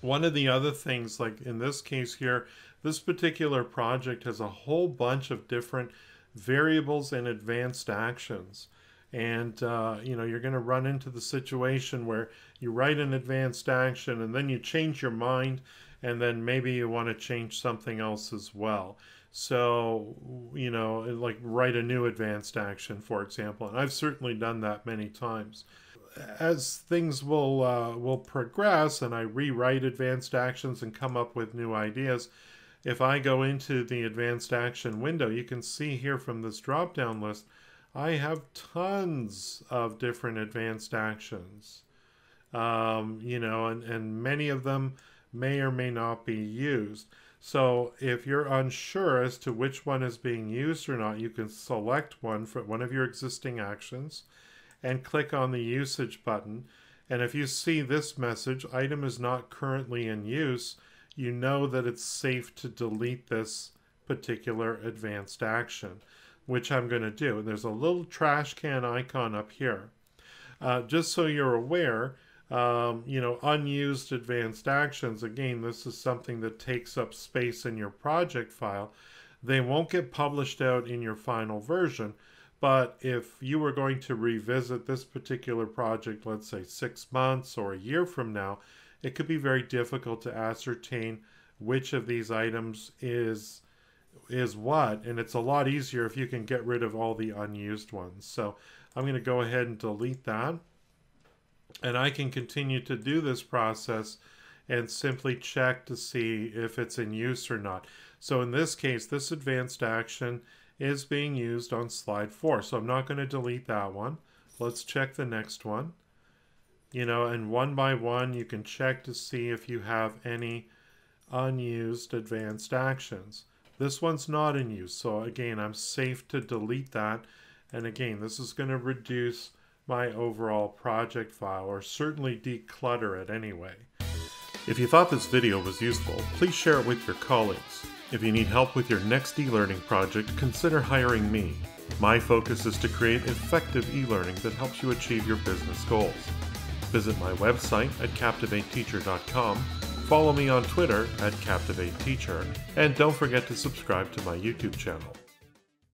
One of the other things, like in this case here, this particular project has a whole bunch of different variables and advanced actions. And, uh, you know, you're going to run into the situation where you write an advanced action and then you change your mind and then maybe you want to change something else as well. So, you know, like write a new advanced action, for example. And I've certainly done that many times as things will uh, will progress and I rewrite advanced actions and come up with new ideas, if I go into the advanced action window, you can see here from this drop down list, I have tons of different advanced actions. Um, you know, and, and many of them may or may not be used. So if you're unsure as to which one is being used or not, you can select one for one of your existing actions and click on the usage button. And if you see this message, item is not currently in use, you know that it's safe to delete this particular advanced action, which I'm going to do. There's a little trash can icon up here. Uh, just so you're aware, um, you know, unused advanced actions, again, this is something that takes up space in your project file. They won't get published out in your final version, but if you were going to revisit this particular project, let's say six months or a year from now, it could be very difficult to ascertain which of these items is is what. And it's a lot easier if you can get rid of all the unused ones. So I'm going to go ahead and delete that. And I can continue to do this process and simply check to see if it's in use or not. So in this case this advanced action is being used on slide four. So I'm not going to delete that one. Let's check the next one. You know, and one by one, you can check to see if you have any unused advanced actions. This one's not in use. So again, I'm safe to delete that. And again, this is going to reduce my overall project file or certainly declutter it anyway. If you thought this video was useful, please share it with your colleagues. If you need help with your next e-learning project, consider hiring me. My focus is to create effective e-learning that helps you achieve your business goals. Visit my website at captivateteacher.com, follow me on Twitter at captivateteacher, and don't forget to subscribe to my YouTube channel.